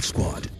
Squad.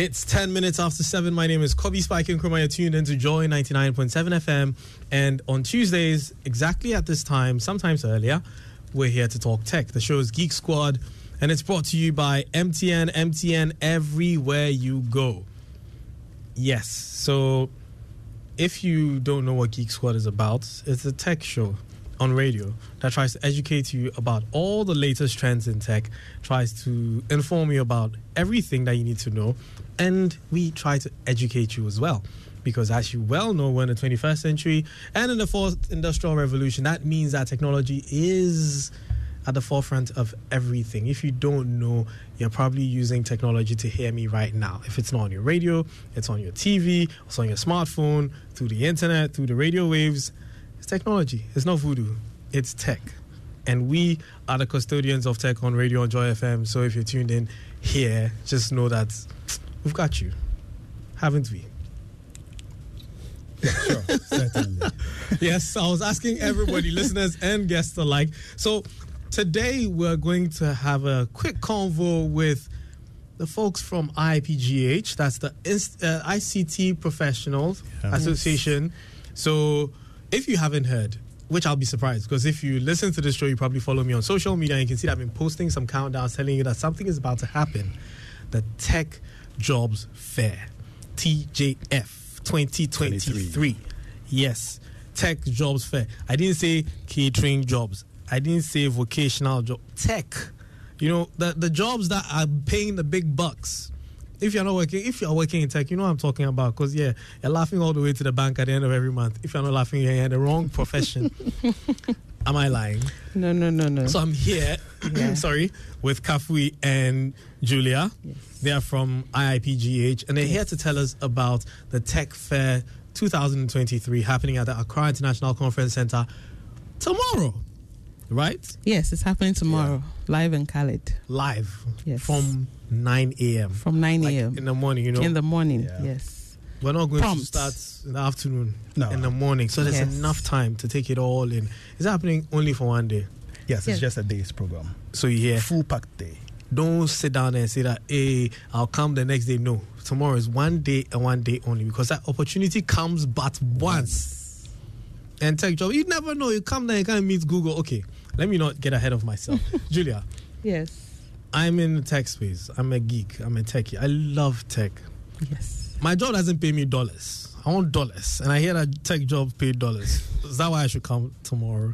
It's 10 minutes after 7. My name is Kobby Spiky and You're tuned into Joy 99.7 FM. And on Tuesdays, exactly at this time, sometimes earlier, we're here to talk tech. The show is Geek Squad, and it's brought to you by MTN. MTN everywhere you go. Yes. So if you don't know what Geek Squad is about, it's a tech show on radio that tries to educate you about all the latest trends in tech, tries to inform you about everything that you need to know, and we try to educate you as well. Because as you well know, we're in the 21st century and in the fourth industrial revolution. That means that technology is at the forefront of everything. If you don't know, you're probably using technology to hear me right now. If it's not on your radio, it's on your TV, it's on your smartphone, through the internet, through the radio waves. Technology. It's not voodoo. It's tech. And we are the custodians of tech on Radio on Joy FM. So if you're tuned in here, just know that we've got you. Haven't we? Sure, certainly. yes, I was asking everybody, listeners and guests alike. So today we're going to have a quick convo with the folks from IPGH. That's the Inst- uh, ICT Professionals Yeah. Association. So if you haven't heard, which I'll be surprised because if you listen to this show, you probably follow me on social media and you can see that I've been posting some countdowns telling you that something is about to happen. The Tech Jobs Fair, TJF 2023. Yes, Tech Jobs Fair. I didn't say catering jobs. I didn't say vocational job. Tech. You know, the, the jobs that are paying the big bucks. If you're not working, if you're working in tech, you know what I'm talking about. Because yeah, you're laughing all the way to the bank at the end of every month. If you're not laughing, you're in the wrong profession. Am I lying? No, no, no, no. So I'm here, Yeah. sorry, with Kafui and Julia. Yes. They are from IIPGH, and they're here to tell us about the Tech Fair 2023 happening at the Accra International Conference Center tomorrow, right? yes, it's happening tomorrow, live in Khalid Live Yes. from 9 a.m. from 9 Like a.m. in the morning, you know. in the morning. Yeah. Yes. We're not going Prompt. to start in the afternoon, No. in the morning. So there's Yes. enough time to take it all in. It's happening only for one day. Yes, it's Yes. just a day's program. So you hear Full packed day. don't sit down there and say that hey i'll come the next day no tomorrow is one day and one day only because that opportunity comes but once and tech job you never know you come there and can't meet google okay let me not get ahead of myself julia Yes. I'm in the tech space i'm a geek i'm a techie i love tech Yes. my job doesn't pay me dollars I want dollars, and I hear that tech jobs pay dollars. Is that why I should come tomorrow?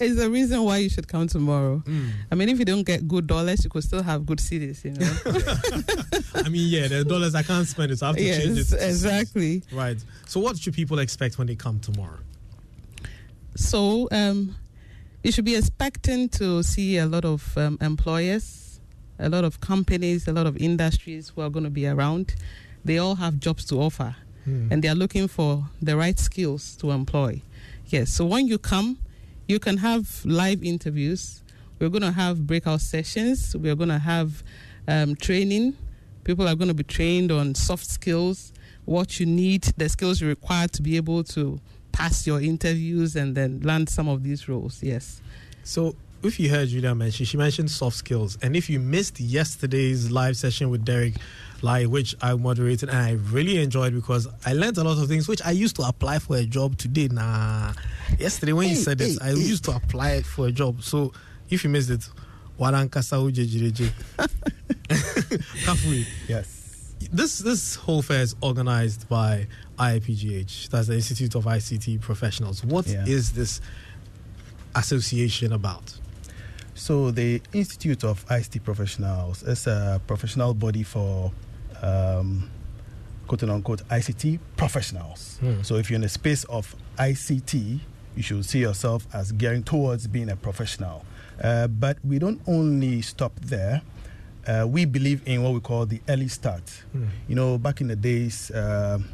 It's the reason why you should come tomorrow. Mm. I mean, if you don't get good dollars, you could still have good cities, you know. I mean, yeah, there's dollars I can't spend it, so I have to change it. yes, exactly. Right. So, what should people expect when they come tomorrow? So, um, you should be expecting to see a lot of um, employers, a lot of companies, a lot of industries who are going to be around. They all have jobs to offer, Hmm. and they are looking for the right skills to employ. Yes. So when you come, you can have live interviews. We're going to have breakout sessions. We're going to have um, training. People are going to be trained on soft skills, what you need, the skills you require to be able to pass your interviews and then land some of these roles. Yes. So, if you heard Julia mention, she mentioned soft skills. And if you missed yesterday's live session with Derek Lai, which I moderated and I really enjoyed because I learned a lot of things which I used to apply for a job today. Nah, yesterday when you said this, I used to apply it for a job. So, if you missed it, Warankasa Ujejireje. Kafui. Yes. This this whole fair is organized by IIPGH. That's the Institute of ICT Professionals. What is Yeah. this association about? So the Institute of ICT Professionals is a professional body for um, quote unquote ICT professionals. Hmm. So if you're in the space of ICT, you should see yourself as gearing towards being a professional. Uh, but we don't only stop there. Uh, we believe in what we call the early start. Hmm. You know, back in the days, um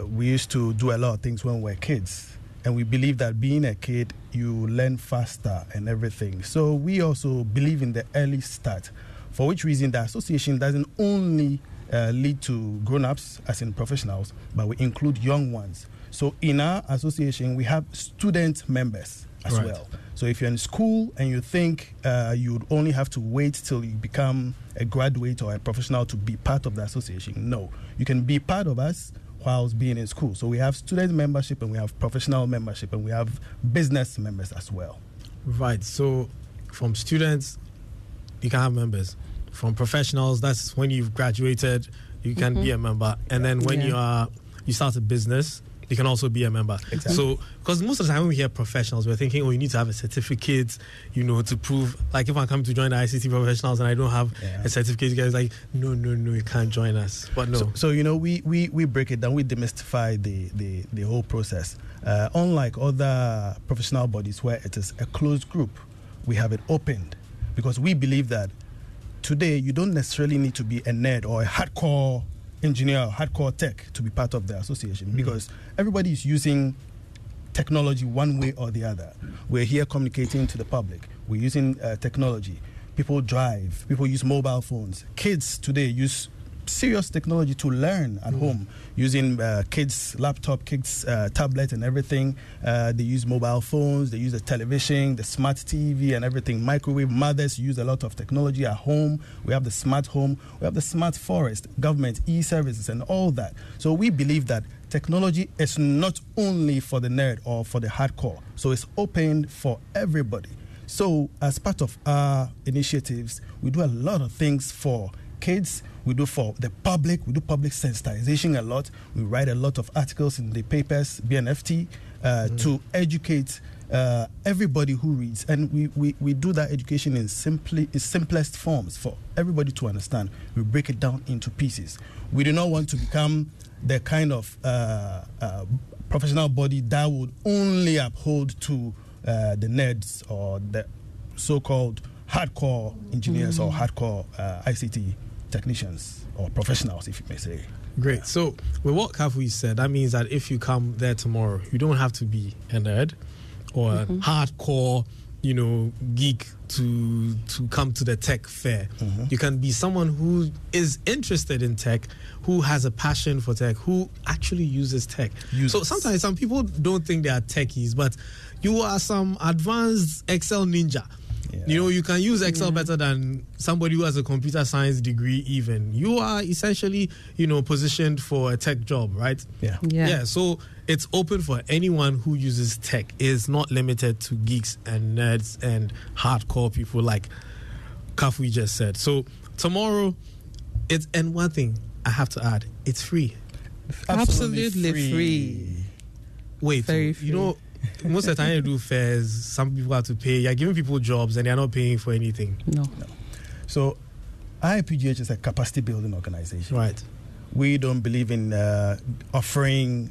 we used to do a lot of things when we were kids. And we believe that being a kid, you learn faster and everything. So we also believe in the early start, for which reason the association doesn't only uh, lead to grown ups, as in professionals, but we include young ones. So in our association, we have student members as Right. well. So if you're in school and you think uh, you'd only have to wait till you become a graduate or a professional to be part of the association, no. You can be part of us whilst being in school. So we have student membership and we have professional membership and we have business members as well. Right. So, from students, you can have members. From professionals, that's when you've graduated, you can mm-hmm. be a member. And then when Yeah. you are you start a business, you can also be a member. Exactly. So, because most of the time when we hear professionals, we're thinking, oh, you need to have a certificate, you know, to prove. Like if I come to join the ICT professionals and I don't have Yeah. a certificate, you guys like, no, no, no, you can't join us. But no. So, so you know, we, we, we break it down, we demystify the, the, the whole process. Uh, unlike other professional bodies where it is a closed group, we have it opened because we believe that today you don't necessarily need to be a nerd or a hardcore engineer or hardcore tech to be part of the association because everybody is using technology one way or the other. We're here communicating to the public. We're using uh, technology. People drive. People use mobile phones. Kids today use serious technology to learn at home using uh, kids laptop kids uh, tablet and everything. Uh, they use mobile phones they use the television the smart tv and everything. Microwave mothers use a lot of technology at home. We have the smart home. We have the smart forest government e-services and all that. So we believe that technology is not only for the nerd or for the hardcore. So it's open for everybody so as part of our initiatives we do a lot of things for kids. We do for the public. We do public sensitization a lot. We write a lot of articles in the papers B&FT uh, to educate uh, everybody who reads. And we, we, we do that education in simply in simplest forms for everybody to understand. We break it down into pieces. We do not want to become the kind of uh, uh, professional body that would only uphold to uh, the nerds or the so-called hardcore engineers or hardcore uh, ICT technicians or professionals, if you may say. Great. So, with what Kafui said, that means that if you come there tomorrow, you don't have to be a nerd or a hardcore, you know, geek to to come to the tech fair. Mm-hmm. You can be someone who is interested in tech, who has a passion for tech, who actually uses tech. So sometimes some people don't think they are techies, but you are some advanced Excel ninja. Yeah. You know, you can use Excel better than somebody who has a computer science degree, even. You are essentially, you know, positioned for a tech job, right? Yeah. Yeah. so it's open for anyone who uses tech. It's not limited to geeks and nerds and hardcore people like Kafui just said. So tomorrow, it's, and one thing I have to add, it's free. Absolutely free. Wait, Very you know, most of the time you do fairs, some people have to pay. You're giving people jobs and they're not paying for anything. No. So, IPGH is a capacity building organization. Right. We don't believe in uh, offering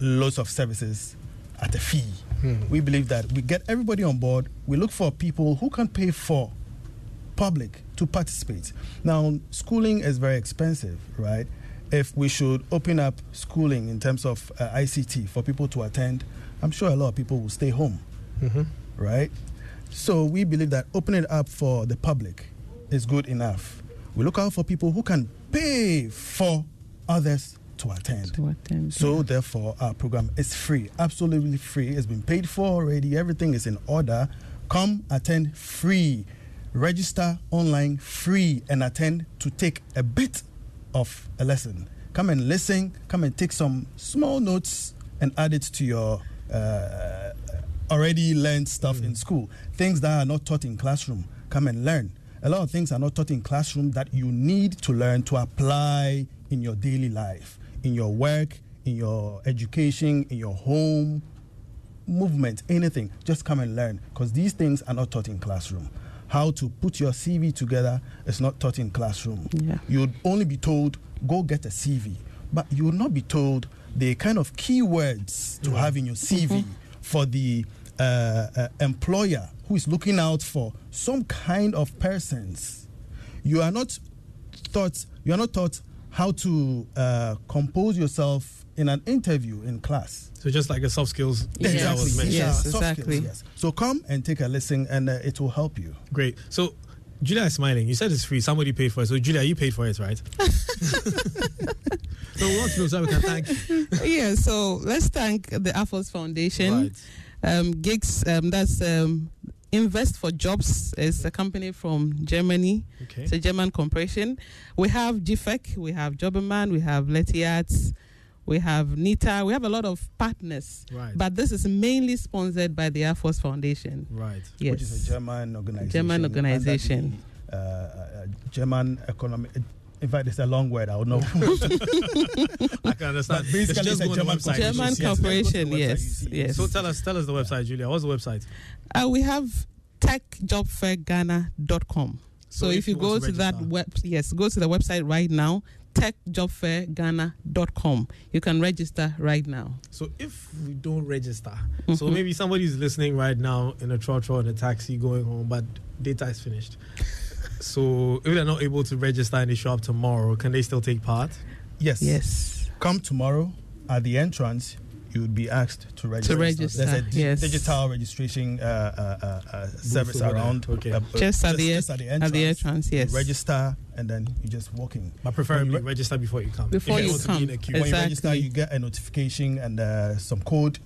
loads of services at a fee. Hmm. We believe that we get everybody on board. We look for people who can pay for public to participate. Now, schooling is very expensive, right? If we should open up schooling in terms of uh, ICT for people to attend, I'm sure a lot of people will stay home, Mhm. right? So we believe that opening it up for the public is good enough. We look out for people who can pay for others to attend. To attend. So therefore, our program is free, absolutely free. It's been paid for already. Everything is in order. Come attend free, register online free, and attend to take a bit of a lesson. Come and listen. Come and take some small notes and add it to your uh, already learned stuff in school. Things that are not taught in classroom. Come and learn. A lot of things are not taught in classroom that you need to learn to apply in your daily life, in your work, in your education, in your home, movement, anything. Just come and learn because these things are not taught in classroom. How to put your CV together is not taught in classroom. Yeah. You'd only be told, go get a CV, but you will not be told the kind of keywords to have in your CV for the uh, uh, employer who is looking out for some kind of persons. You are not taught. You are not taught how to uh, compose yourself in an interview in class. So just like a soft skills Yes. that was mentioned. These Yes, are soft exactly. yes. So come and take a listen, and uh, it will help you. Great. So Julia is smiling. You said it's free. Somebody paid for it. So Julia, you paid for it, right? so we want to know so we can thank you. yeah, so let's thank the AFOS Foundation. Right. Um, Gigs, um, that's um, Invest for Jobs, is a company from Germany. Okay. It's a German corporation. We have GIFEC, we have Jobberman, we have Leti Arts, we have NITA, we have a lot of partners. Right. But this is mainly sponsored by the AFOS Foundation. Right. Yes. which is a German organization. German under organization. the, uh, uh, German economic. In fact, it's a long word. I don't know. I can understand. But basically, just it's a go on the German website. German Yes. Yes, corporation, go website, yes, yes. So tell us, tell us the website, Julia. What's the website? Uh, we have techjobfairghana.com. So, So if, if you you go to, to that register. web, yes, go to the website right now, techjobfairghana.com. You can register right now. So if we don't register, so Mhm. maybe somebody's listening right now in a trotro in a taxi going home, but data is finished. so if they're not able to register and they show up tomorrow, can they still take part? yes. Yes. Come tomorrow at the entrance. You would be asked to register. To register, There's a di- yes. digital registration uh, uh, uh, uh, service over around. Okay. uh, Just at the just en- at the at the entrance. entrance, You yes. register and then you just walk in. But preferably When re- register before you come. Before If you want to be come. in. When you register, Exactly. you get a notification and uh, some code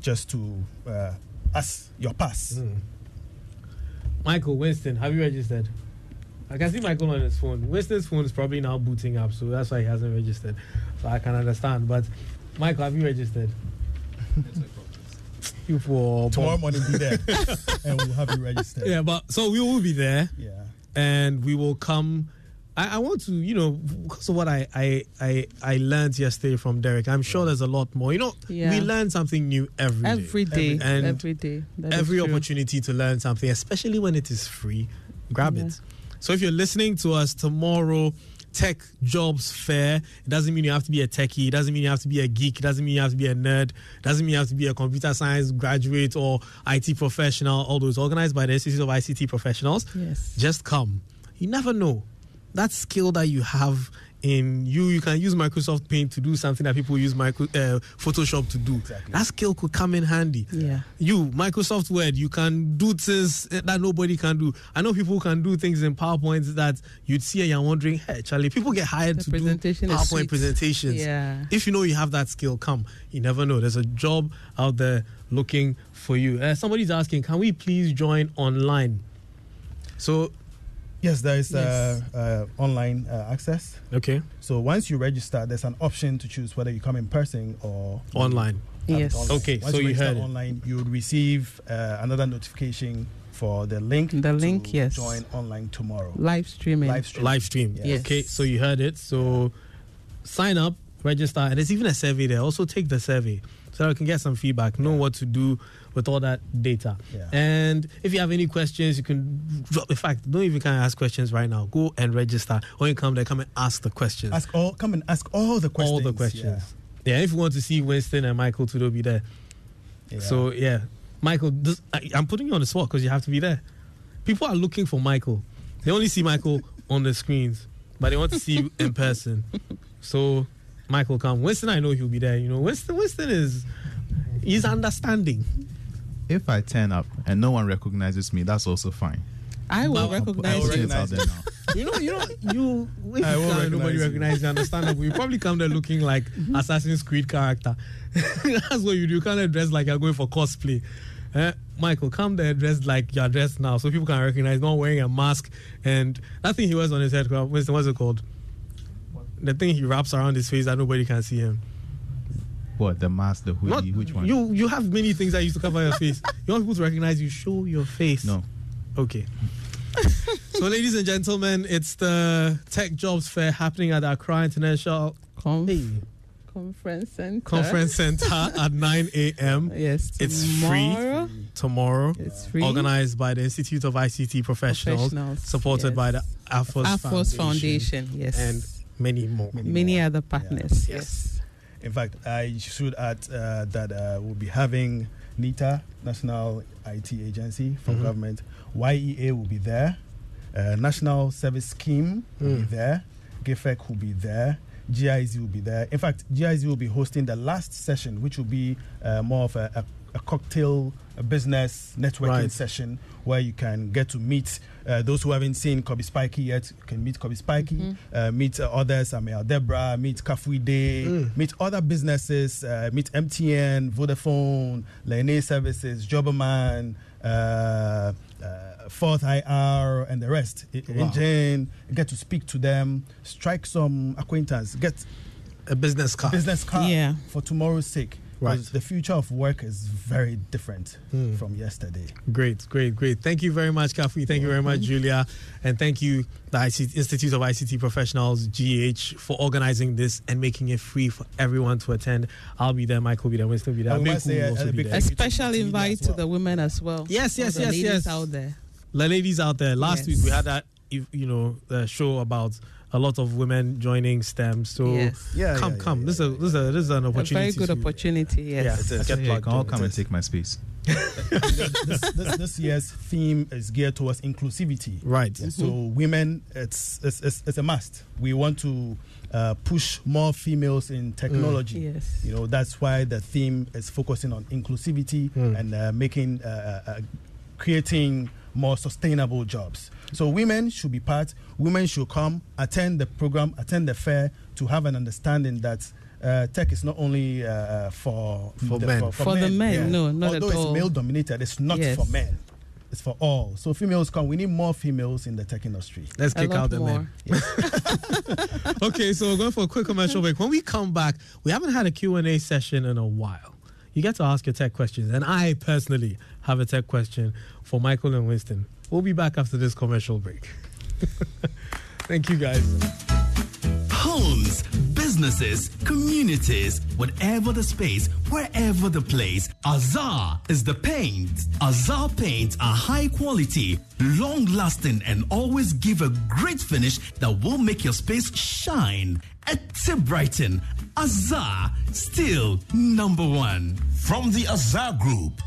just to uh, ask your pass. Hmm. Michael Winston, have you registered? I can see Michael on his phone. Winston's phone is probably now booting up, so that's why he hasn't registered. So I can understand. But Michael, have you registered? you for Tomorrow morning, be there and we'll have you registered. Yeah, but so we will be there. Yeah. and we will come. I, I want to, you know, because of what I, I I I learned yesterday from Derek. I'm sure there's a lot more. You know, Yeah. we learn something new every day. Every day. And every day. That is every true. opportunity to learn something, especially when it is free, grab Yeah. it. So if you're listening to us tomorrow, Tech Jobs Fair, it doesn't mean you have to be a techie, it doesn't mean you have to be a geek, it doesn't mean you have to be a nerd, it doesn't mean you have to be a computer science graduate or IT professional, all those organized by the Institute of ICT Professionals. Yes. Just come. You never know. That skill that you have in you, you can use Microsoft Paint to do something that people use micro, uh, Photoshop to do. Exactly. That skill could come in handy. Yeah. You, Microsoft Word, you can do things that nobody can do. I know people can do things in PowerPoint that you'd see and you're wondering, hey, Charlie, people get hired The to do presentation is PowerPoint presentations. Yeah. If you know you have that skill, come. You never know. There's a job out there looking for you. Uh, somebody's asking, can we please join online? So, Yes, there is Yes. Uh, uh, online uh, access. okay, So once you register, there's an option to choose whether you come in person or online. Yes. online. Okay, Once so you register heard it. online, you would receive uh, another notification for the link. The to link, yes. Join online tomorrow. Live streaming. Live stream. Live stream. Yes. Okay, so you heard it. So sign up, register, and there's even a survey there. Also, take the survey so I can get some feedback, know what to do with all that data. Yeah. And if you have any questions, you can drop. In fact, don't even kind of ask questions right now. Go and register. When you come there, come and ask the questions. Ask all. Come and ask all the questions. all the questions. Yeah. if you want to see Winston and Michael too, they'll be there. Yeah. So yeah, Michael, this, I, I'm putting you on the spot because you have to be there. People are looking for Michael. They only see Michael on the screens, but they want to see you in person. So Michael, come. Winston, I know he'll be there. You know, Winston, Winston is he's understanding. If I turn up and no one recognizes me, that's also fine. I will Well, I recognize will Put you. it out there now. You know, you know, you if I you will come nobody recognize you. recognizes you, understandable. You probably come there looking like Assassin's Creed character. That's what you do. You kind of dress like you're going for cosplay. Eh, Michael, come there dressed like you're dressed now, so people can recognize. Not wearing a mask and that thing he wears on his head. What's, what's it called? The thing he wraps around his face that nobody can see him. What the mask, the hoodie, Not, which one? You you have many things that used to cover your face. You want people to recognize you. Show your face. No. Okay. so, ladies and gentlemen, it's the Tech Jobs Fair happening at Accra International Conf- Hey, Conference center. Conference Center at 9 a.m. Yes. It's free. tomorrow. tomorrow. It's free. Organized by the Institute of ICT Professionals, Professionals, supported yes. by the AFOS, AFOS Foundation. Yes. and many more. many other partners. Yeah. Yes. In fact, I should add uh, that uh, we'll be having NITA, National IT Agency from Mhm. government. YEA will be there. Uh, National Service Scheme will be Mm. there. GIFEC will be there. GIZ will be there. In fact, GIZ will be hosting the last session, which will be uh, more of a, a, a cocktail a business networking Right. session where you can get to meet uh, those who haven't seen Kobby Spiky yet. You can meet Kobby Spiky, uh, meet uh, others, Amel Debra, meet Kafui Dey, Mm. meet other businesses, uh, meet MTN, Vodafone, Lene Services, Jobberman, uh, uh, Fourth IR, and the rest. I- Wow. Engine, get to speak to them, strike some acquaintance, get A business card. business card Yeah. for tomorrow's sake. Right. Because The future of work is very different Hmm. from yesterday. Great, great, great. Thank you very much, Kafui. Thank you very much, Julia. And thank you, the IC Institute of ICT Professionals, GH, for organizing this and making it free for everyone to attend. I'll be there, Michael will be there, Winston will be there. And we say will a- also a be there. A Thank to special invite as to the women as well. Yes, All yes, the yes, ladies yes. out there. the ladies out there. Last Yes. week we had that, you you know, the show about a lot of women joining STEM. So Yes. Yeah, come, yeah, come. yeah, this, is a, this is a this is an A very good to- opportunity. Yes. Yeah, It is. get plugged I'll in. come and take my space. this, this, this year's theme is geared towards inclusivity. Right. So women, it's, it's, it's, it's a must. We want to uh, push more females in technology. Yes. You know, that's why the theme is focusing on inclusivity Mm. and uh, making, uh, uh, creating more sustainable jobs. So women should be part. Women should come, attend the program, attend the fair to have an understanding that. Uh, tech is not only uh, for For men. For the men, no, not at Although all. it's male dominated, it's not Yes. for men. It's for all. So females come. We need more females in the tech industry. Let's A kick out the more. men. okay, so we're going for a quick commercial break. When we come back, we haven't had a Q&A session in a while. You get to ask your tech questions, and I personally have a tech question for Michael and Winston. We'll be back after this commercial break. Thank you, guys. Homes, businesses, communities, whatever the space, wherever the place, Azar is the paint. Azar paints are high quality, long lasting, and always give a great finish that will make your space shine. At Brighton, Azar, still number one. From the Azar Group.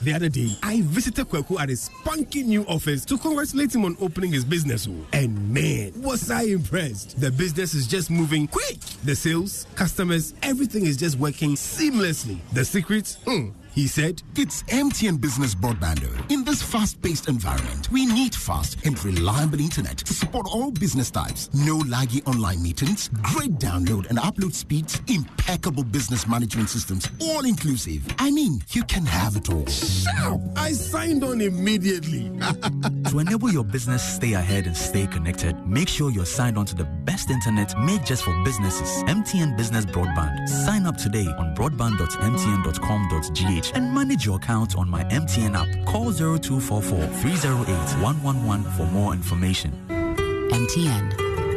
The other day, I visited Kweku at his spunky new office to congratulate him on opening his business. And man, was I impressed. The business is just moving quick. The sales, customers, everything is just working seamlessly. The secret? Hmm. He said, It's MTN Business Broadband. In this fast paced environment, we need fast and reliable internet to support all business types. No laggy online meetings, great download and upload speeds, impeccable business management systems, all inclusive. I mean, you can have it all. Sharp! I signed on immediately. To enable your business stay ahead and stay connected, make sure you're signed on to the best internet made just for businesses. MTN Business Broadband. Sign up today on broadband.mtn.com.gh and manage your account on my MTN app. Call 0244 308 111 for more information. MTN.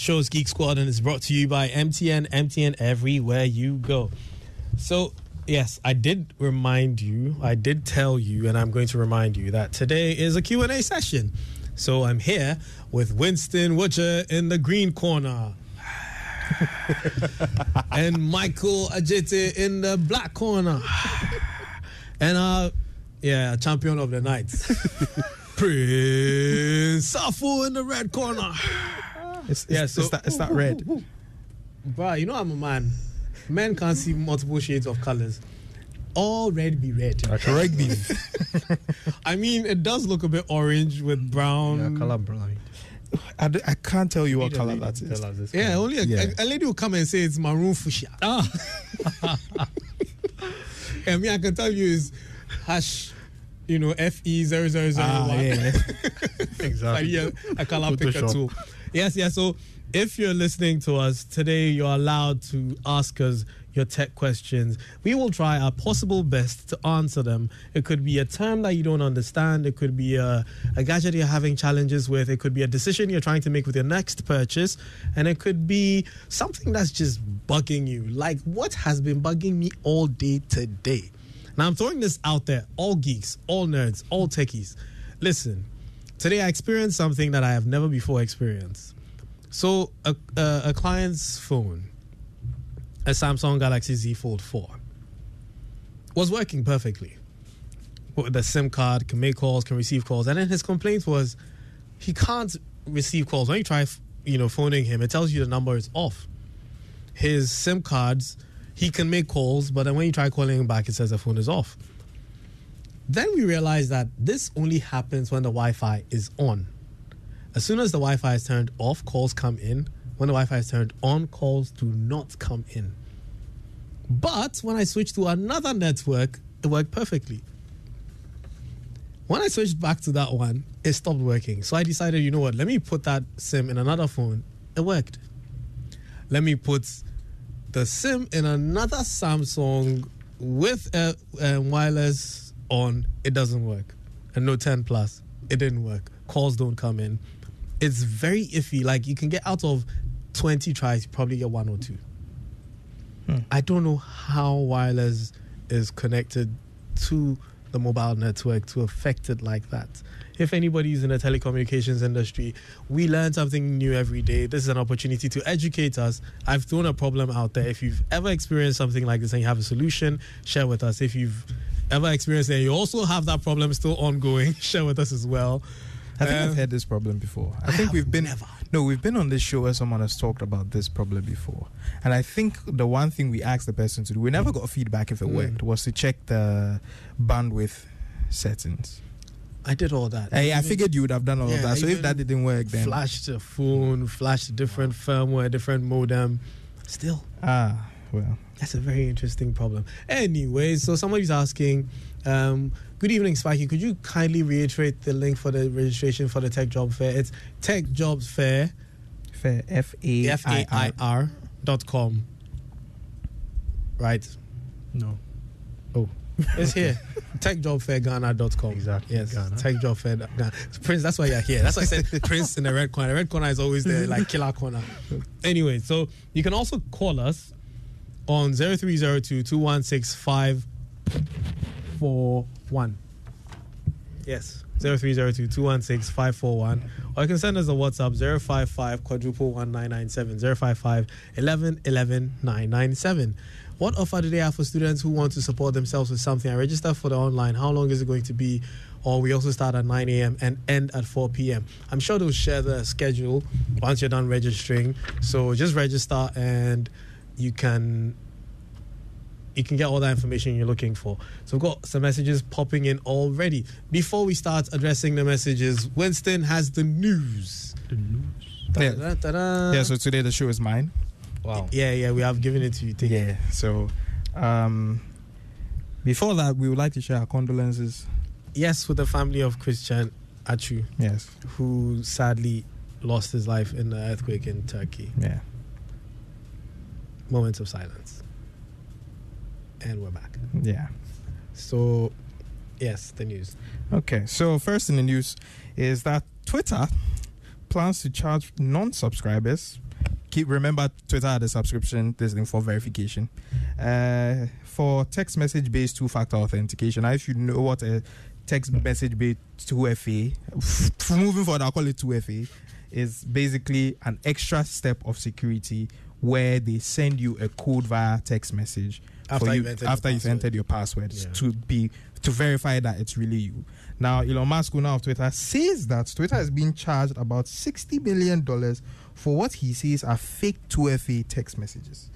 Show is Geek Squad and it's brought to you by MTN. MTN everywhere you go. So, yes, I did remind you, I did tell you, and I'm going to remind you that today is a Q&A session. So I'm here with Winston Witcher in the green corner. and Michael Ajete in the black corner. and uh yeah, champion of the night. Prince Safu in the red corner. It's, it's, Yeah, it's that, it's that red. Bruh, you know I'm a man. Men can't see multiple shades of colors. All red be red. Correct me. I mean, it does look a bit orange with brown. Yeah, color blind. I, d- I can't tell you what color that is. Yeah, only a, Yeah. A, a lady will come and say it's maroon fuchsia. Ah. and me, I can tell you is hash, you know, FE 0001. Ah, yeah. Like, yeah, a color picker Photoshop. Yes, yes. So if you're listening to us today, you're allowed to ask us your tech questions. We will try our possible best to answer them. It could be a term that you don't understand. It could be a, a gadget you're having challenges with. It could be a decision you're trying to make with your next purchase. And it could be something that's just bugging you. Like what has been bugging me all day today. Now I'm throwing this out there, all geeks, all nerds, all techies. Listen, today I experienced something that I have never before experienced. So a, a, a client's phone, a Samsung Galaxy Z Fold 4, was working perfectly. With the SIM card, can make calls, can receive calls, and then his complaint was he can't receive calls. When you try, you know, phoning him, it tells you the number is off. His SIM cards, he can make calls, but then when you try calling him back, it says the phone is off. Then we realized that this only happens when the Wi-Fi is on. As soon as the Wi-Fi is turned off, calls come in. When the Wi-Fi is turned on, calls do not come in. But when I switched to another network, it worked perfectly. When I switched back to that one, it stopped working. So I decided, you know what? Let me put that SIM in another phone. It worked. Let me put the SIM in another Samsung with a, a wireless on. It doesn't work. A Note 10 Plus. It didn't work. Calls don't come in. It's very iffy. Like you can get out of 20 tries, you probably get one or two. Hmm. I don't know how wireless is connected to the mobile network to affect it like that. If anybody's in the telecommunications industry, we learn something new every day. This is an opportunity to educate us. I've thrown a problem out there. If you've ever experienced something like this and you have a solution, share with us. If you've ever experienced and you also have that problem still ongoing, share with us as well. I think Um, I've had this problem before. I, I think we've been never. no, we've been on this show where someone has talked about this problem before, and I think the one thing we asked the person to do, we never got feedback if it Mm. worked, was to check the bandwidth settings. I did all that. I, I figured you would have done all of that. So if that didn't work, then flash the phone, flash the different firmware, different modem. Still, ah, well, that's a very interesting problem. Anyway, so somebody's asking, um, good evening, Spiky. Could you kindly reiterate the link for the registration for the Tech Job Fair? It's Tech Jobs Fair, fair F A F A I R dot com. Right? No. Oh, it's here. TechJobFairGhana.com. Exactly, Yes. Ghana. TechJobFair Ghana. Prince, that's why you're here. That's why I said Prince in the red corner. The red corner is always there, like killer corner. Anyway, so you can also call us on 0302 216 541. Yes. 0302 216 541. Or you can send us a WhatsApp 055 quadruple 1997 055 11 11 997. What offer do they have for students who want to support themselves with something? I register for the online. How long is it going to be? Or we also start at 9 a.m. and end at 4 p.m. I'm sure they'll share the schedule once you're done registering. So just register and you can you can get all that information you're looking for. So we've got some messages popping in already. Before we start addressing the messages, Winston has the news. The news. Yeah. Da-da-da-da. yeah. So today the show is mine. Wow. yeah, yeah, we have given it to you. Take it. Yeah. So, um, before that, we would like to share our condolences. Yes, with the family of Christian Atsu, Yes. who sadly lost his life in the earthquake in Turkey. Yeah. Moments of silence. And we're back. Yeah. So, yes, the news. Okay, so first in the news is that Twitter plans to charge non-subscribers. Keep remember Twitter had a subscription this thing for verification. Uh, for text message based two-factor authentication. Now, if you know what a text message based 2FA, moving forward, I'll call it 2FA, is basically an extra step of security where they send you a code via text message After you, entered your you've password. entered your password Yeah. to be to verify that it's really you. Now, Elon Musk, owner of Twitter, says that Twitter is being charged about sixty billion dollars for what he says are fake 2FA text messages.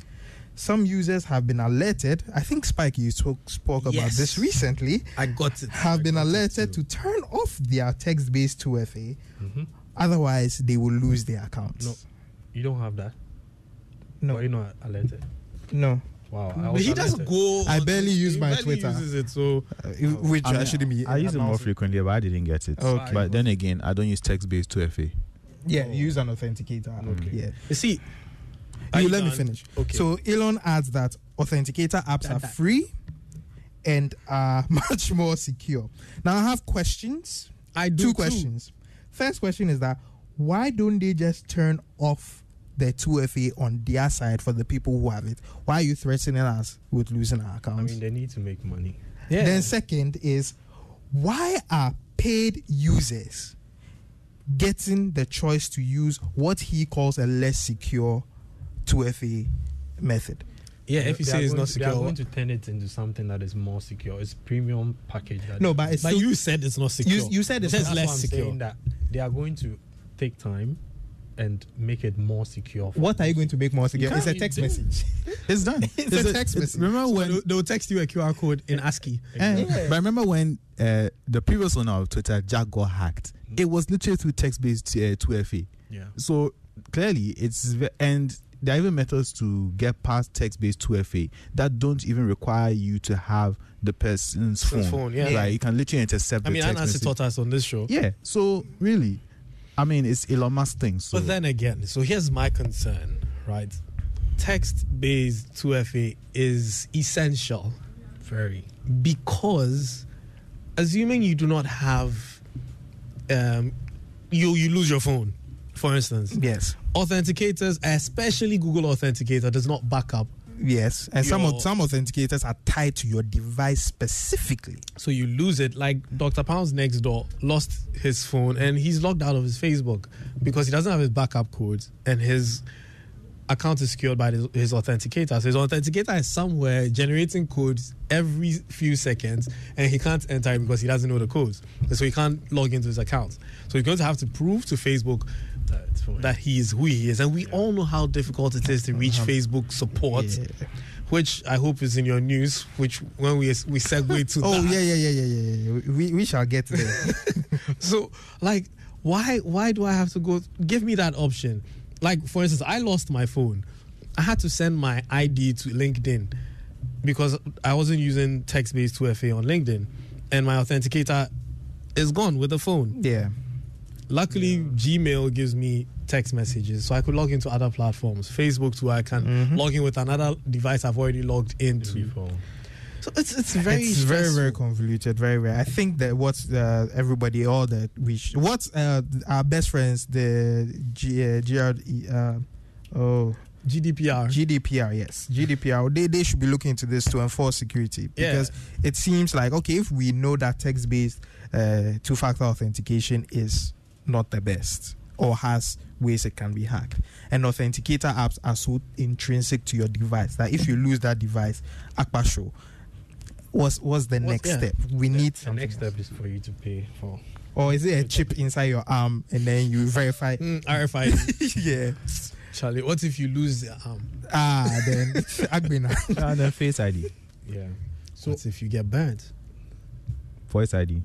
Some users have been alerted. I think Spike you spoke, spoke about this recently. I got it. Have I been alerted to turn off their text-based 2FA. Mhm. Otherwise, they will lose their accounts. No. You don't have that. No. Or you're not alerted. No. Wow. I But was he doesn't go I barely use He my barely Twitter. Uses it, so Uh, which I, mean, I shouldn't be. I use it more frequently, but I didn't get it. Okay. But then again, I don't use text-based 2FA. Yeah, use an authenticator. Okay. Yeah. You see, You you let me finish. Okay. So Elon adds that authenticator apps are free and are much more secure. Now I have questions. I do two too. questions. First question is that why don't they just turn off the 2FA on their side for the people who have it? Why are you threatening us with losing our accounts? I mean, they need to make money. Yeah. Then second is why are paid users getting the choice to use what he calls a less secure 2FA method? Yeah, if you They say it's not to- They are going to turn it into something that is more secure. It's premium package. That No, but it's but still- you said it's not secure. You, you said it it's less secure. that they are going to take time and make it more secure. For What are you going to make more secure? It's a text message. It's done. It's a text message. Remember when? They'll, they'll text you a QR code in ASCII. Eh, But remember when uh, the previous owner of Twitter, Jack, got hacked? It was literally through text-based uh, 2FA. Yeah. So clearly, it's and there are even methods to get past text-based 2FA that don't even require you to have the person's phone. Phone, yeah. Right. You can literally intercept I mean, the Anna text taught us on this show. Yeah. So really, I mean, it's Elon Musk thing. So But then again, so here's my concern, right? Text based 2FA is essential. Very. Because assuming you do not have um you you lose your phone, for instance. Yes. Authenticators, especially Google Authenticator, does not back up. Yes, and some Your- of, some authenticators are tied to your device specifically. So you lose it. Like Dr. Pounds next door lost his phone and he's logged out of his Facebook because he doesn't have his backup codes and his account is secured by his, his authenticator. So his authenticator is somewhere generating codes every few seconds and he can't enter it because he doesn't know the codes. And so he can't log into his account. So he's going to have to prove to Facebook that he is who he is. And we all know how difficult it is to reach uh-huh. Facebook support. Which I hope is in your news. Which when we we segue to Oh that. yeah, yeah, yeah, yeah, yeah, yeah. We we shall get there. So, like, why why do I have to go? Give me that option. Like, for instance, I lost my phone. I had to send my ID to LinkedIn because I wasn't using text-based 2FA on LinkedIn, and my authenticator is gone with the phone. yeah. Luckily, Gmail gives me text messages, so I could log into other platforms. Facebook too, I can Mm-hmm. log in with another device I've already logged into. So it's it's very it's very stressful. very convoluted very very i think that what uh, everybody all that we sh- what uh, our best friends the G, uh, GRE, uh, oh GDPR. GDPR, yes, GDPR. They, they should be looking into this to enforce security Yeah. because it seems like okay, if we know that text-based uh, two-factor authentication is not the best or has ways it can be hacked, and authenticator apps are so intrinsic to your device that if you lose that device, Akpa show. What's what's the What's- next yeah. step? We need The something next step is for you to pay for. or is it a chip inside your arm and then you verify? Mm, RFID. yeah. Charlie, what if you lose the arm? Ah, then Agbena. and then Face ID, Yeah. So what if you get burnt? Voice ID.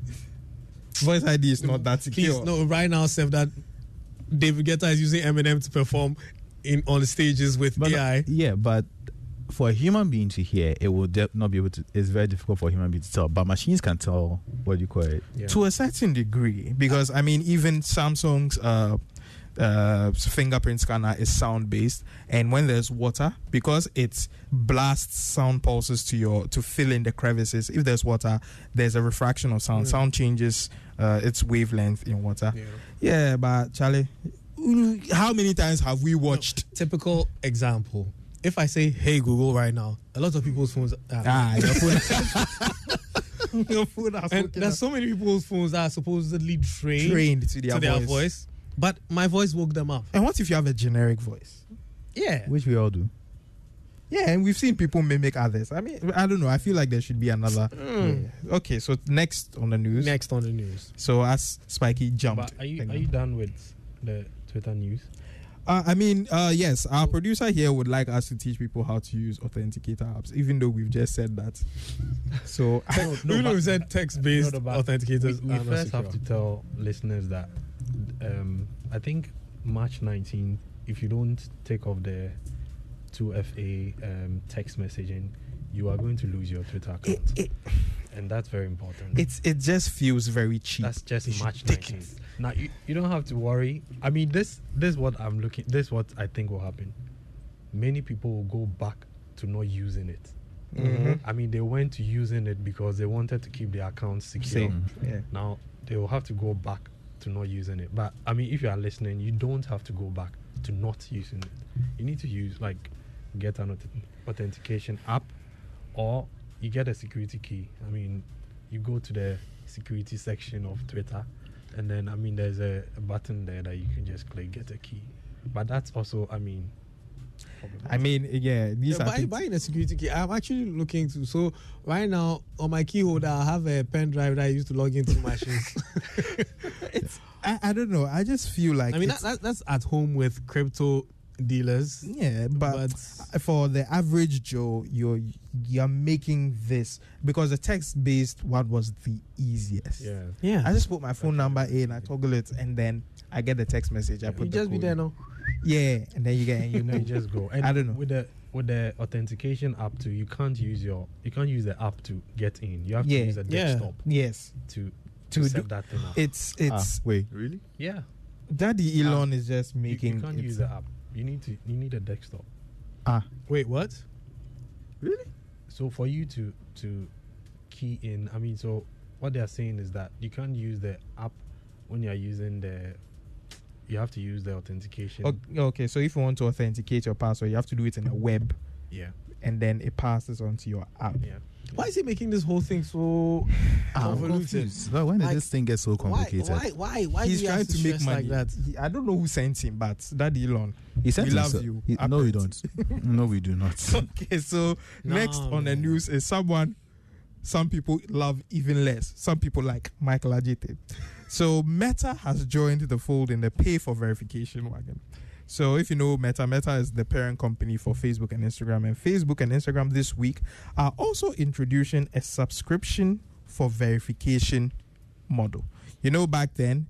Voice ID is not that Please, secure. no, right now, Seth, that David Guetta is using Eminem to perform in on stages with But AI. yeah, but for a human being to hear, it will de- not be able to. It's very difficult for a human being to tell. But machines can tell. What do you call it? Yeah. to a certain degree because i mean even samsung's uh uh, fingerprint scanner is sound based and when there's water because it blasts sound pulses to your to fill in the crevices if there's water there's a refraction of sound Mm. sound changes uh, its wavelength in water Yeah. yeah but charlie how many times have we watched? Typical example. If I say, "Hey Google," right now, a lot of people's phones. Are, Ah, your phone. your phone has and there's up. so many people's phones that are supposedly trained, trained to their, to their voice. voice. but my voice woke them up. And what if you have a generic voice? Yeah, Which we all do. Yeah, and we've seen people mimic others. I mean, I don't know. I feel like there should be another. Mm. Yeah. Okay, so next on the news. next on the news. So as Spiky jumped. But are you are you done with the Twitter news? Uh, I mean, uh, yes, our producer here would like us to teach people how to use authenticator apps, even though we've just said that. So, No, no, Even though but- we said text-based No, no, authenticators, We, we first have to tell listeners that um, I think March 19th, if you don't take off the 2FA um, text messaging, you are going to lose your Twitter account. it, it, and that's very important. it's it just feels very cheap. That's just It's March ridiculous. 19th. Now you, you don't have to worry. I mean this this is what I'm looking this is what I think will happen. Many people will go back to not using it. Mhm. I mean they went to using it because they wanted to keep their accounts secure. Same. Yeah. Now they will have to go back to not using it. But I mean if you are listening, you don't have to go back to not using it. You need to use like get an auth- authentication app or you get a security key. I mean, you go to the security section of Twitter, and then I mean, there's a, a button there that you can just click get a key. But that's also, I mean, I mean, yeah, these Yeah, are buy, buying a security key. I'm actually looking to. So right now on my key holder, I have a pen drive that I use to log into machines. I, I don't know. I just feel like I mean, that, that, that's at home with crypto dealers. yeah, but, for the average Joe, you're you're making this because the text based one was the easiest. yeah. yeah, I just put my phone number in, I toggle it, and then I get the text message. I put you the just be there in. now. Yeah, and then you get and you You know, you just go. And I don't know. with the with the authentication app too. You can't use your you can't use the app to get in. You have Yeah. to use a Yeah. desktop Yes, to To to, set that thing up. it's Ah, it's wait, really? yeah, Daddy Elon is just making. you can't it- use the app. You need to you need a desktop. Ah, Wait, what? really? So for you to to key in, I mean, so what they are saying is that you can't use the app when you are using the. You have to use the authentication. Okay, okay, so if you want to authenticate your password, you have to do it in a web, Yeah, and then it passes onto your app. yeah. Why is he making this whole thing so I'm convoluted? confused. Well, when did Like, this thing get so complicated? Why? Why? Why He's do trying have to make stress money. like that? He- I don't know who sent him, but Daddy Elon. He sent we love himself- you. he- no, we don't. no, we do not. Okay, so No, next on the news is someone some people love even less. Some people like Michael Ajite. So Meta has joined the fold in the pay for verification wagon. So if you know Meta, Meta is the parent company for Facebook and Instagram, and Facebook and Instagram this week are also introducing a subscription for verification model. You know, back then,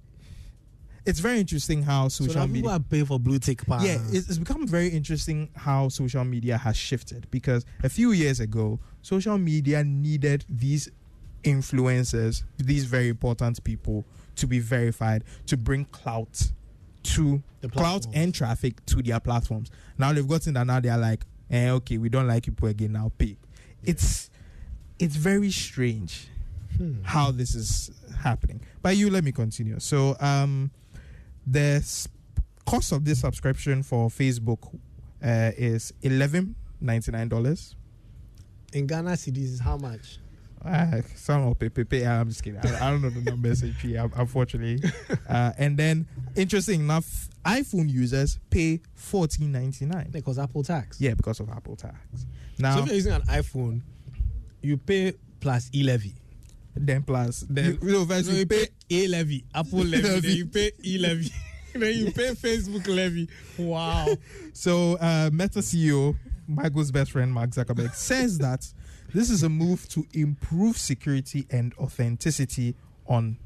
it's very interesting how social now media people paying for blue tick power. yeah, it's, it's become very interesting how social media has shifted because a few years ago, social media needed these influencers, these very important people, to be verified to bring clout to The clout and traffic to their platforms. Now they've gotten that now they are like, eh, okay, we don't like people again. Now pay. It's it's very strange Hmm. how this is happening. But you let me continue. So um the s- cost of this subscription for Facebook uh, is eleven ninety nine dollars. In Ghana cities, is how much? Uh, some of pay, pay, pay, I'm just kidding. I, I don't know the numbers actually, un- unfortunately. Uh, and then, interesting enough, iPhone users pay fourteen ninety nine. Because Apple tax. Yeah, because of Apple tax. So Now, if you're using an iPhone, you pay plus e levy. then plus, then You- you know, first No, you you pay pay a levy, Apple levy, Levy. then you pay e levy, then you pay Facebook levy. Wow. So, uh, Meta CEO Michael's best friend Mark Zuckerberg says that this is a move to improve security and authenticity on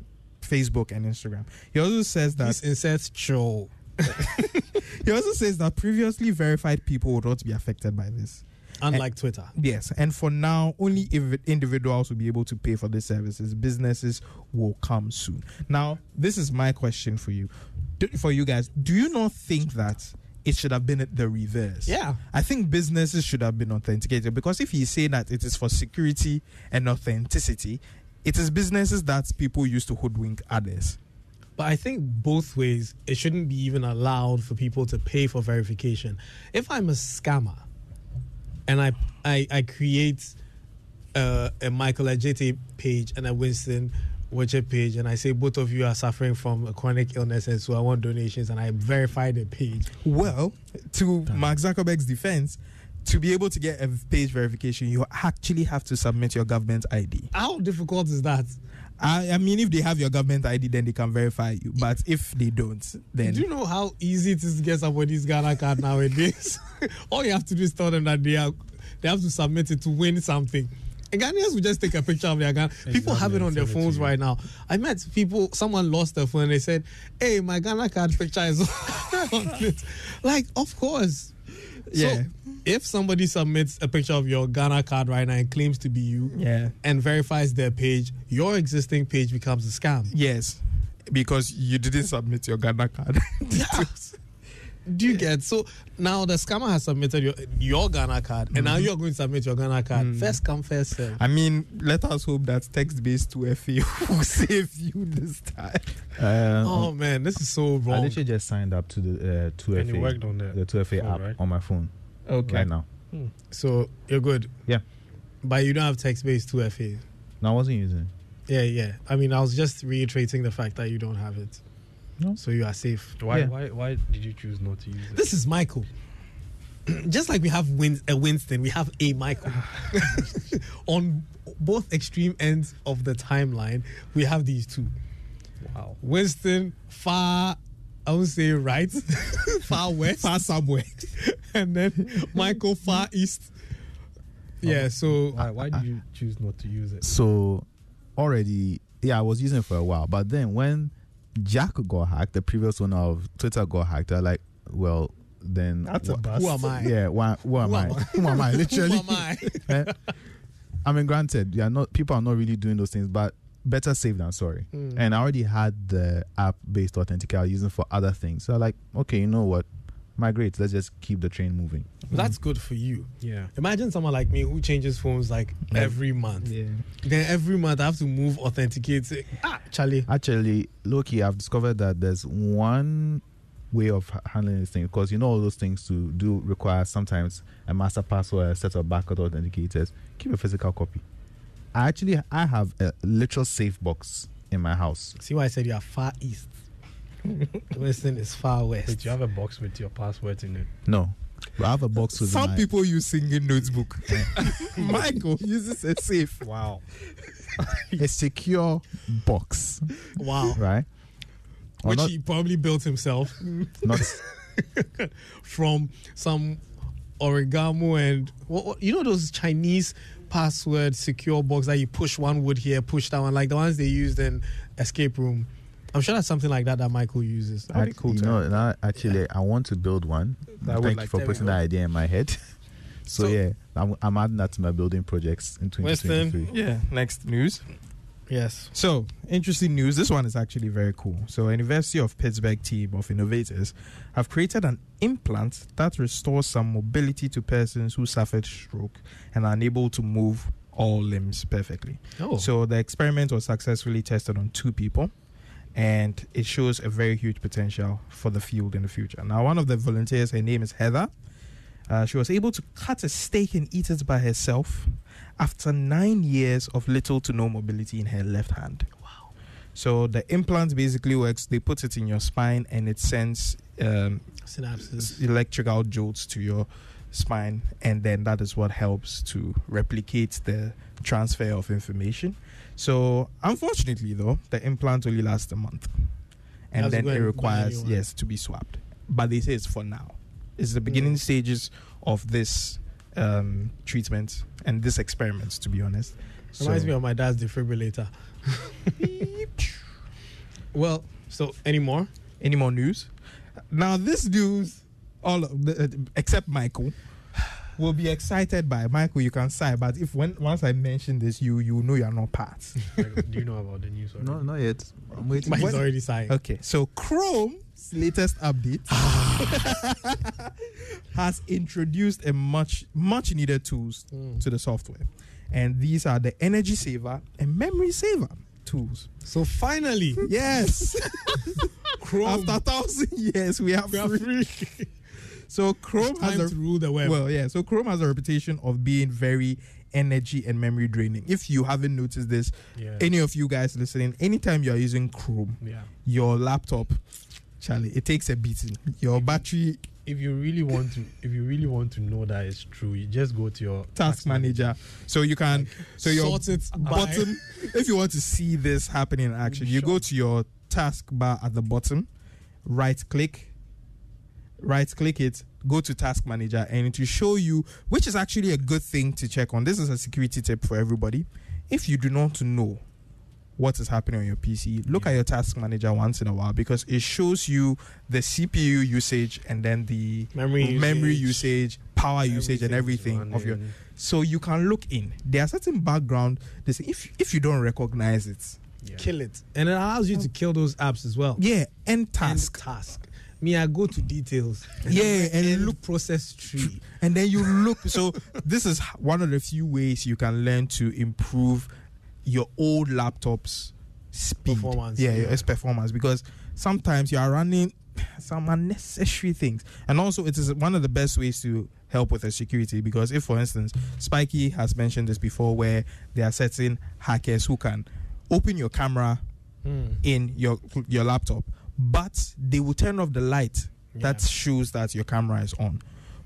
Facebook and Instagram. He also says that This inserts show. he also says that previously verified people would not be affected by this. Unlike Twitter. Yes, and for now, only if individuals will be able to pay for these services. Businesses will come soon. Now, this is my question for you, Do- for you guys. Do you not think that it should have been the reverse? Yeah. I think businesses should have been authenticated because if he's saying that it is for security and authenticity, it is businesses that people use to hoodwink others. But I think both ways, it shouldn't be even allowed for people to pay for verification. If I'm a scammer and I I, I create uh, a Michael Ajete page and a Winston Watcher page, and I say both of you are suffering from a chronic illness, and so I want donations, and I verify the page. Well, to Mark Zuckerberg's defense, to be able to get a page verification, you actually have to submit your government ID. How difficult is that? I, I mean, if they have your government ID, then they can verify you. But if they don't, then Do you know how easy it is to get somebody's Ghana card nowadays? All you have to do is tell them that they are they have to submit it to win something. And Ghanaians will just take a picture of their Ghana. People have it on their send it to phones right now. I met people, someone lost their phone and they said, Hey, my Ghana card picture is on it. Like, of course. Yeah. So if somebody submits a picture of your Ghana card right now and claims to be you yeah, and verifies their page, your existing page becomes a scam. yes, because you didn't submit your Ghana card. details. Do you get so now the scammer has submitted your your Ghana card and now you're going to submit your Ghana card. First come, first serve. I mean, let us hope that text-based 2FA will save you this time. Uh, Oh man, this is so wrong I literally just signed up to the uh, 2FA, And you worked on the the 2FA phone, app right? on my phone Okay. right now. So you're good. Yeah. But you don't have text based 2FA. No, I wasn't using it. Yeah, yeah. I mean, I was just reiterating the fact that you don't have it. No. So you are safe. Why, Yeah. why, why did you choose not to use it? This is Michael. Just like we have Win- a Winston, we have a Michael. On both extreme ends of the timeline, we have these two. wow. Winston, far, I would say right, far west, Far somewhere. and then Michael, far east. Oh, yeah, so Why, why did you choose not to use it? So already, yeah, I was using it for a while. But then when Jack got hacked, the previous owner of Twitter got hacked, I like, well, then That's a bust. who am I? Yeah, wha- who am Who I? am I? Who am I? Literally. Who am I? Eh? I mean, granted, yeah, not people are not really doing those things, but better safe than sorry. Mm. And I already had the app-based authenticator using for other things. So like, okay, you know what? Migrate. Let's just keep the train moving. That's good for you. Yeah. Imagine someone like me who changes phones like every month. Yeah. Then every month I have to move, authenticate. say, Ah, Charlie. Actually, Loki, I've discovered that there's one way of handling this thing because you know all those things to do require sometimes a master password, a set of backup authenticators. Keep a physical copy. I actually I have a literal safe box in my house. See why I said you are far east. Winston is far west. Wait, you have a box with your passwords in it. No, but I have a box with Some my, people use singing notebook. Michael uses a safe. Wow. a secure box, wow. right? Or Which not, he probably built himself not from some origami and what, what- you know those Chinese password secure box that you push one wood here, push that one, like the ones they used in escape room. I'm sure that's something like that that Michael uses. That'd be cool You know, have. now, actually, I want to build one. That would Thank like- you for putting that idea in my head. so, So- yeah, I'm, I'm adding that to my building projects in 2023. Western, Yeah. Next news. Yes. So, interesting news. This one is actually very cool. So, a University of Pittsburgh team of innovators have created an implant that restores some mobility to persons who suffered stroke and are unable to move all limbs perfectly. Oh. So, the experiment was successfully tested on two people and it shows a very huge potential for the field in the future. Now, one of the volunteers, her name is Heather. Uh, she was able to cut a steak and eat it by herself after nine years of little to no mobility in her left hand. Wow. So the implant basically works, they put it in your spine and it sends um, synapses. electrical jolts to your spine, and then that is what helps to replicate the transfer of information. So, unfortunately, though, the implant only lasts a month, and then it and buy a requires yes to be swapped. But they say it's for now. It's the beginning Mm. stages of this um, treatment and this experiment, to be honest. Reminds So- me of my dad's defibrillator. well, so any more? Any more news? Now, this news, all of the, uh, except Michael, will be excited by Michael. You can sigh, but if when once I mention this, you you know you are not part. Like, do you know about the news? Already? No, not yet. I'm waiting. But he's What- already sighing. Okay, so Chrome's latest update has introduced a much much needed tools Mm. to the software, and these are the energy saver and memory saver. tools. So finally, Yes. Chrome. After thousand years, we have we are free. So Chrome has a to rule the web. well, yeah. So Chrome has a reputation of being very energy and memory draining. If you haven't noticed this, Yeah. any of you guys listening, anytime you are using Chrome, yeah. your laptop, Charlie, it takes a beating. Your battery If you really want to, if you really want to know that it's true, you just go to your task manager. So you can so your Sort it by- bottom if you want to see this happening in action, you go to your task bar at the bottom, right click, right click it, go to task manager and it will show you which is actually a good thing to check on. This is a security tip for everybody. If you do not know what is happening on your PC, look at your task manager once in a while because it shows you the CPU usage and then the Memory memory usage. usage, power usage, and Everything's everything of your. So you can look in. There are certain background. This if if you don't recognize it, Yeah. Kill it. And it allows you to oh. kill those apps as well. yeah, end End task. task. Me, I go to details. Yeah, and and look, look process tree. and then you look. So this is one of the few ways you can learn to improve your old laptop's speed, Performance, Yeah, yeah. its performance because sometimes you are running some unnecessary things, and also it is one of the best ways to help with the security because if, for instance, Spiky has mentioned this before, where there are certain hackers who can open your camera Hmm. in your your laptop, but they will turn off the light that shows that your camera is on.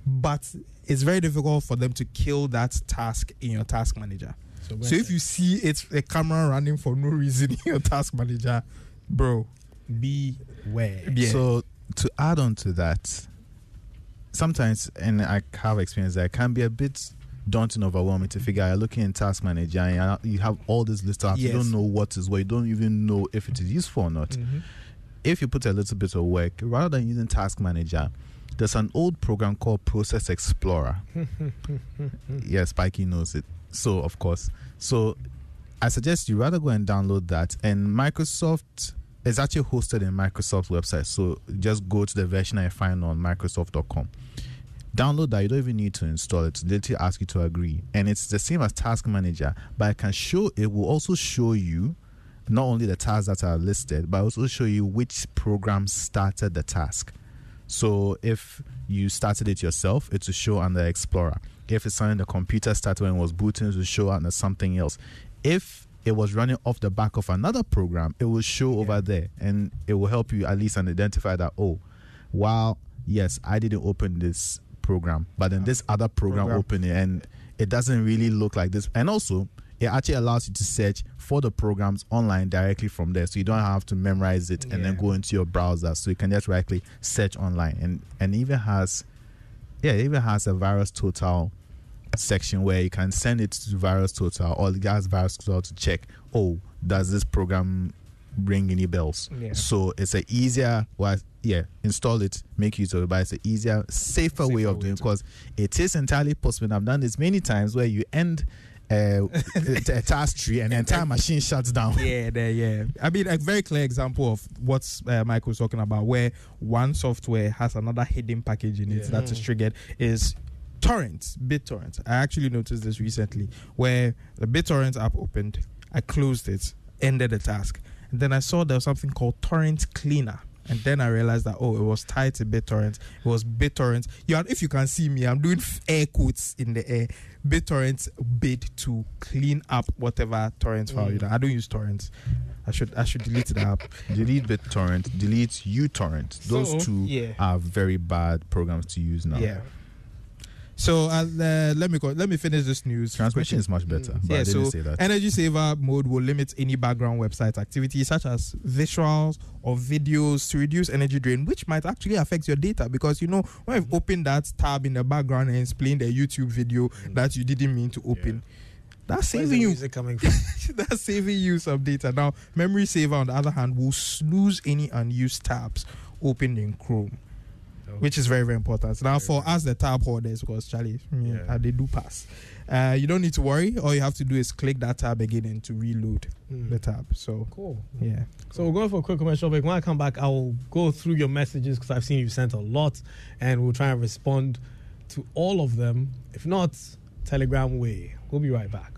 But it's very difficult for them to kill that task in your task manager. So if you see it's a camera running for no reason in your task manager, bro, beware. yeah. So to add on to that, sometimes, and I have experienced that, it can be a bit daunting, overwhelming to figure out. You're looking in Task Manager and you have all this list of apps. You don't know what is what. You don't even know if it is useful or not. Mm-hmm. If you put a little bit of work, rather than using Task Manager, there's an old program called Process Explorer. yeah, Spiky knows it. So, of course. So, I suggest you rather go and download that. And Microsoft is actually hosted in Microsoft's website. So, just go to the version I find on Microsoft.com. Download that. You don't even need to install it. It literally ask you to agree. And it's the same as Task Manager, but I can show, it will also show you not only the tasks that are listed, but also show you which program started the task. So if you started it yourself, it will show under Explorer. If it's something the computer started when it was booting, it will show under something else. If it was running off the back of another program, it will show over there and it will help you at least and identify that, oh, while yes, I didn't open this program, but then uh, this other program, Program. opened it and it doesn't really look like this. And also, it actually allows you to search for the programs online directly from there, so you don't have to memorize it and then go into your browser. So you can just directly search online, and and even has, yeah, it even has a virus total section where you can send it to virus total or it has virus total to check. Oh, does this program ring any bells? Yeah. So it's a easier, well, yeah, install it, make use of it, but it's an easier, safer, way of doing because it is entirely possible. And I've done this many times where you end a, a task tree and the entire machine shuts down. yeah, there, yeah. I mean, a very clear example of what uh, was talking about, where one software has another hidden package in it Yeah. that is triggered, is torrents, BitTorrent. I actually noticed this recently, where the BitTorrent app opened, I closed it, ended the task, and then I saw there was something called Torrent Cleaner. And then I realized that oh, it was tied to BitTorrent. It was BitTorrent. You are, if you can see me, I'm doing air quotes in the air. BitTorrent bid to clean up whatever torrent file you. Mm. I don't use torrents. I should I should delete the app. Delete BitTorrent, delete uTorrent. Those So, two yeah. are very bad programs to use now. Yeah. So uh, uh, let me go, let me finish this news. Transmission is much better, but yeah, I didn't so say that. energy saver mode will limit any background website activity such as visuals or videos to reduce energy drain, which might actually affect your data because you know when you've opened that tab in the background and it's playing the YouTube video that you didn't mean to open. That's saving you music coming from? that's saving you some data. Now, Memory Saver, on the other hand, will snooze any unused tabs opened in Chrome, which is very, very important. Now, for us, the tab holders, because Charlie, yeah, Yeah. uh, they do pass. Uh, you don't need to worry. All you have to do is click that tab again and to reload Hmm. the tab. So, Cool. yeah. So we're going for a quick commercial break. When I come back, I will go through your messages because I've seen you sent a lot, and we'll try and respond to all of them. If not, Telegram way. We'll be right back.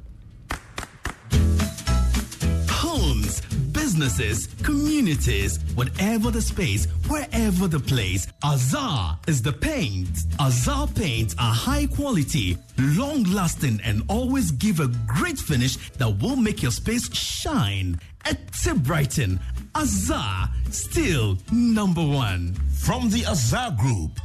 Homes, businesses, communities, whatever the space, wherever the place, Azar is the paint. Azar paints are high quality, long lasting, and always give a great finish that will make your space shine. At Brighton, Azar, still number one. From the Azar Group.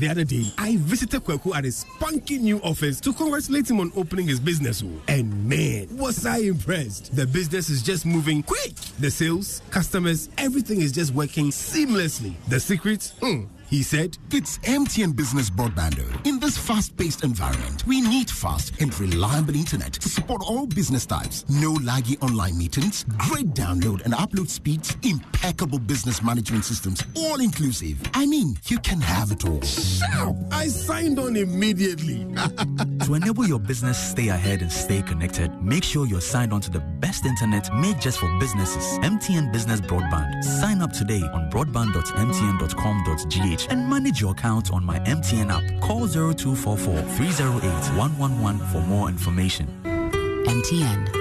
The other day, I visited Kweku at his spunky new office to congratulate him on opening his business. And man, was I impressed. The business is just moving quick. The sales, customers, everything is just working seamlessly. The secret? Hmm. He said, It's MTN Business Broadband. In this fast paced environment, we need fast and reliable internet to support all business types. No laggy online meetings, great download and upload speeds, impeccable business management systems, all inclusive. I mean, you can have it all. Sharp! I signed on immediately. To enable your business stay ahead and stay connected, make sure you're signed on to the best internet made just for businesses. MTN Business Broadband. Sign up today on broadband.mtn.com.gh and manage your account on my MTN app. Call 0244 308 111 for more information. MTN.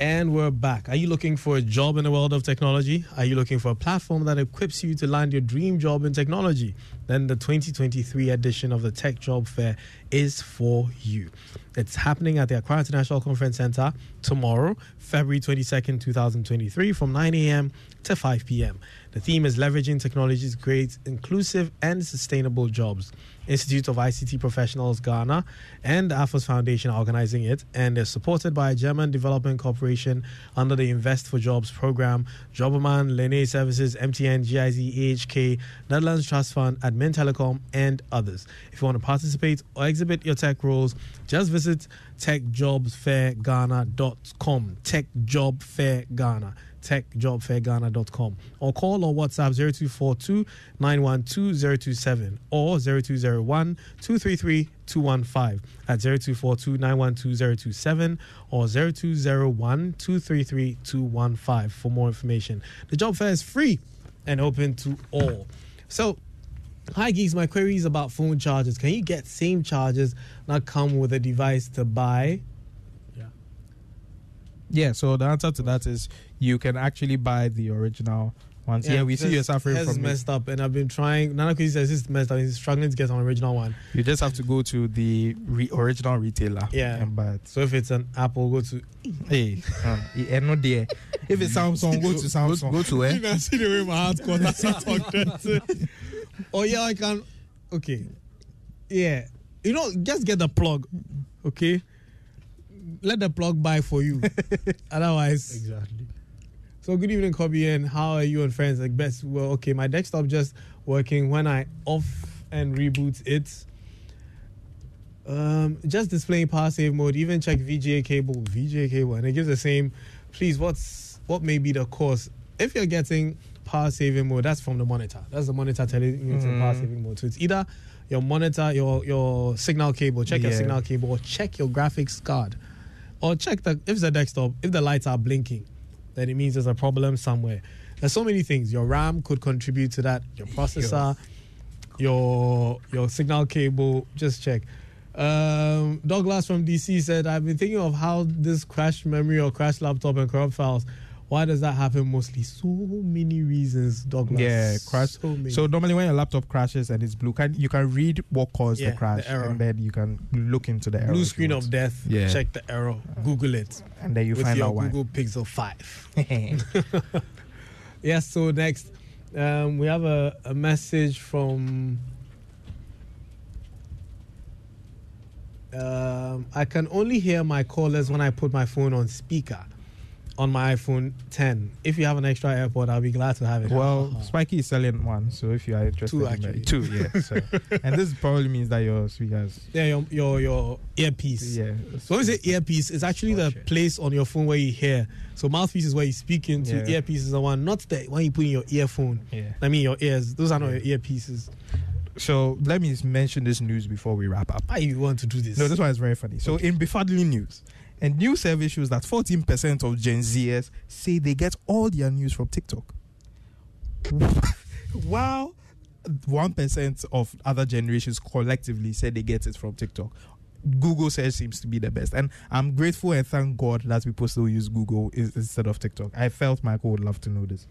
And we're back. Are you looking for a job in the world of technology? Are you looking for a platform that equips you to land your dream job in technology? Then the 2023 edition of the Tech Job Fair is for you. It's happening at the Accra International Conference Center tomorrow, February 22nd, 2023, from 9 a.m. to 5 p.m. The theme is leveraging technology to create inclusive and sustainable jobs. Institute of ICT Professionals Ghana and the AFOS Foundation organizing it, and they're supported by German Development Corporation under the Invest for Jobs program, Jobberman, Lene Services, MTN, GIZ, AHK, Netherlands Trust Fund, Admin Telecom, and others. If you want to participate or exhibit your tech roles, just visit techjobsfairghana.com. Techjobfairghana techjobfairghana.com or call or WhatsApp 0242 912 or 0201 233 215 at 0242 912 027 or 0201 233 215 for more information. The job fair is free and open to all. So, Hi geeks, my query is about phone chargers. Can you get same chargers not come with a device to buy? Yeah, so the answer to that is you can actually buy the original ones. Yeah, we see you're suffering from it. messed up, and I've been trying. Nana Kwesi says it's messed up. He's struggling to get an original one. You just have to go to the re- original retailer. Yeah. and buy it. So if it's an Apple, go to. Hey, uh, eh, no there. If it's Samsung, go to Samsung. Go to where? You can see the way my heart got as I talk that. Oh yeah, I can. Okay, yeah. You know, just get the plug. Okay, let the plug buy for you. Otherwise, Exactly. So good evening, Kobby, and how are you and friends? Like best. Well, okay, my desktop just working when I off and reboot it. Um, just displaying power save mode. Even check VGA cable, VGA cable, and it gives the same. Please, what's what may be the cause? If you're getting power saving mode, that's from the monitor. That's the monitor telling you it's in power saving mode. So it's either your monitor, your your signal cable. Check your signal cable, or check your graphics card, or check the if it's a desktop. If the lights are blinking, then it means there's a problem somewhere. There's so many things. Your RAM could contribute to that. Your processor, your your signal cable. Just check. Um, Douglas from DC said, "I've been thinking of how this crashed memory or crashed laptop and corrupt files. Why does that happen mostly? So many reasons, Douglas. Yeah, crash. So many. So normally when your laptop crashes and it's blue, can you can read what caused Yeah, the crash, the error. and then you can look into the error. blue screen of death. Yeah. Check the error. Google it. and then you with find your out why. Google Pixel Five. Yes, so next, um, we have a, a message from. Um, I can only hear my callers when I put my phone on speaker on my iPhone 10. If you have an extra AirPod, I'll be glad to have it. Well, oh. Spiky is selling one, so if you are interested, Two, in actually. that- two, yeah. So, and this probably means that your speakers, yeah, your, your, your earpiece. yeah. So when we say earpiece, it's actually the place on your phone where you hear. So mouthpiece is where you speak into. Yeah. Earpiece is the one, not the one you put in your earphone. Yeah. I mean your ears. Those are not your earpieces. So let me mention this news before we wrap up. Why you want to do this? No, this one is very funny. So in befuddling news, a new survey shows that 14% of Gen Zers say they get all their news from TikTok. While 1% of other generations collectively say they get it from TikTok. Google search seems to be the best. And I'm grateful and thank God that people still use Google instead of TikTok. I felt Michael would love to know this.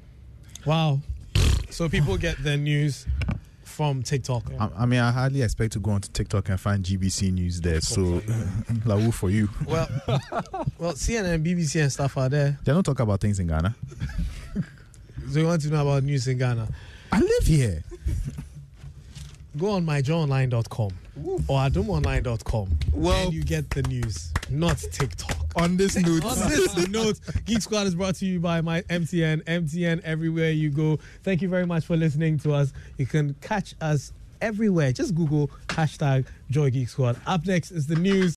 Wow. So people get their news from TikTok. I, I mean, I hardly expect to go onto TikTok and find GBC news there. So, Lawu for you. Well, well, CNN, BBC, and stuff are there. They don't talk about things in Ghana. So you want to know about news in Ghana? I live here. Go on myjoyonline.com or oh, adomonline.com. Well- and you get the news, not TikTok. On this note, On this note, Geek Squad is brought to you by my MTN. MTN everywhere you go. Thank you very much for listening to us. You can catch us everywhere. Just Google hashtag Joy Geek Squad. Up next is the news.